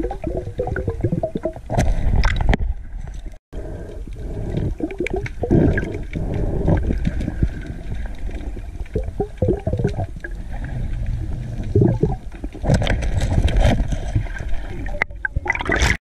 どうぞ。